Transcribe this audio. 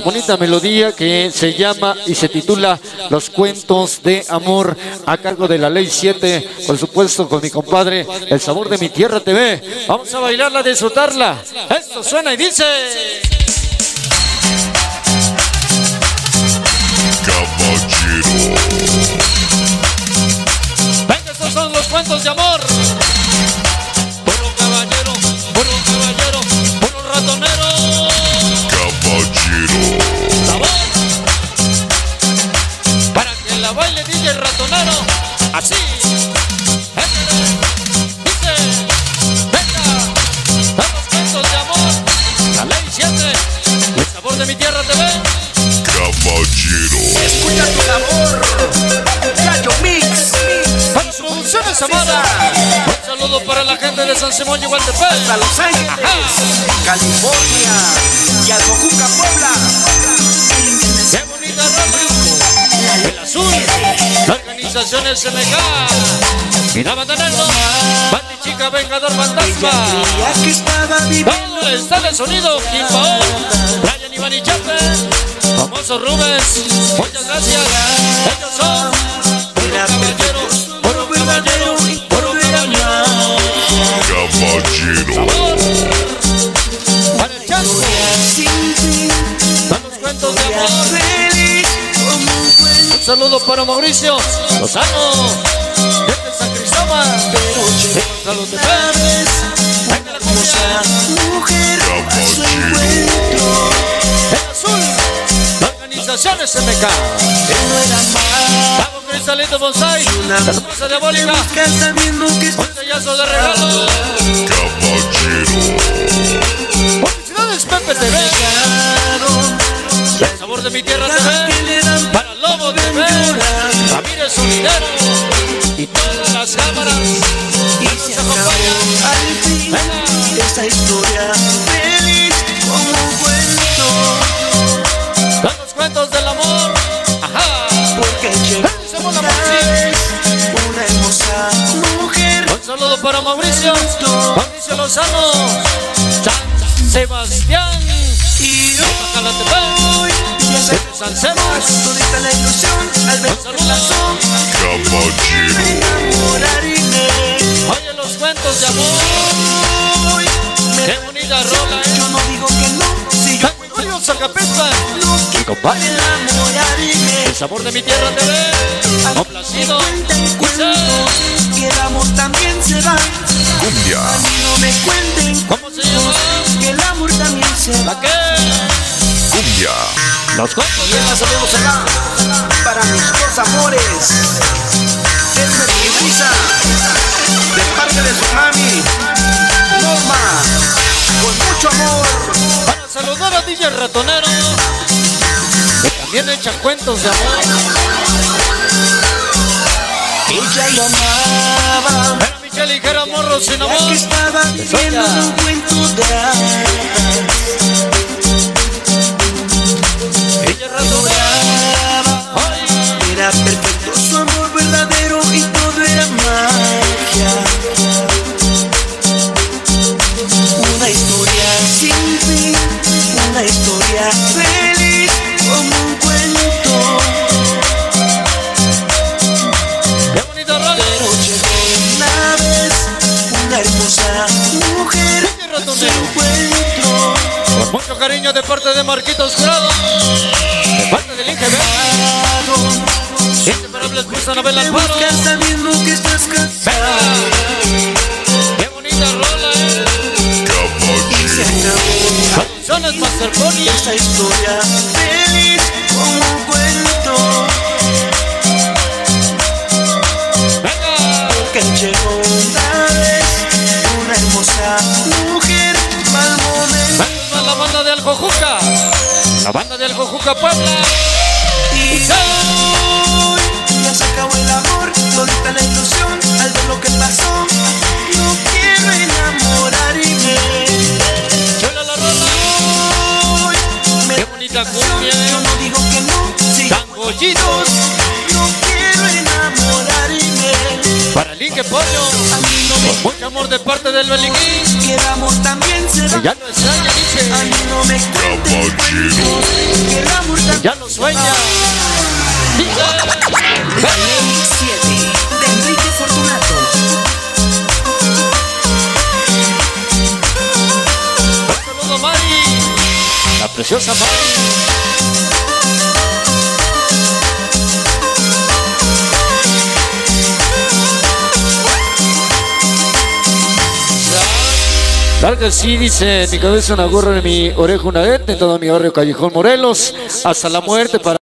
bonita melodía que se llama y se titula Los cuentos de amor a cargo de la ley 7, por supuesto con mi compadre El sabor de mi tierra TV. Vamos a bailarla, a disfrutarla. Esto suena y dice. Caballero. Venga, estos son los cuentos de amor. Así dice venga da los de amor la ley 7 el sabor de mi tierra te ve Caballero. Escucha tu sabor. Yayo Mix. para su producción de Samara un saludo para la gente de San Simón y A Guantepec Los Ángeles, California. Y a Puebla. La organización SMK mira bandanero Bandi Chica Vengador Fantasma. ¿Dónde está el sonido? Kimbaón, Brian Iván y Chape, famoso Rubens, muchas gracias. Ellos son puro caballero, puro caballero. Saludo para Mauricio Lozano, desde San Cristóbal, de Gonzalo Tepe. Venga la cumbia, Mujer, a su encuentro. el azul, la organización SMK. Él no era más. Vamos Cristalito Bonsai, la esposa diabólica. Un sellazo de regalo. Caballero. Felicidades Pepe TV. El sabor de mi tierra TV. Y todas las cámaras. y se acabó al fin Venga. esta historia feliz como un cuento los cuentos del amor. Ajá. porque llegó Somos la una vez una hermosa mujer Un saludo para Mauricio. Mauricio Lozano. San Sebastián. y Jalatepec. Sebas. todita la ilusión al ver pasó saludo. Caballero. enamorarme Oye los cuentos de amor. Qué bonita rola, eh. yo no digo que no si yo Oye, Zacapespa. no quiero compadre. enamorarme El sabor de mi tierra te ve. Complacido. cuentos que el amor también se va Cumbia. A mí no me cuenten ¿Cómo se llama? Los cuentos Y esta saludo será para mis dos amores. Elmer y Brisa, de parte de su mami, Norma, con mucho amor. Para saludar a DJ Ratonero. Que también echa cuentos de amor. Ella lo amaba, Para Michelle y Jera Morro sin ya que amor. estaba viviendo un cuento de hadas. Mucho cariño de parte de Marquitos Jurado. De parte del IGB. Inseparable esposa Anabel Te Alfaro. Qué bonita rola, eh. Producciones Master Pony. Esta historia La banda de Aljojuca Puebla. Pollo. No me Mucho amor de parte del Beliquín. que el amor también se va. ya lo extraña, A dice. mí no me cuentes cuentos, que el amor también Ya lo sueña. Dice. La ley 7 de Enrique Fortunato. Un saludo, Mari. La preciosa Mari. Claro que sí, dice, mi cabeza una gorra, en mi oreja una en todo mi barrio Callejón Morelos, hasta la muerte para...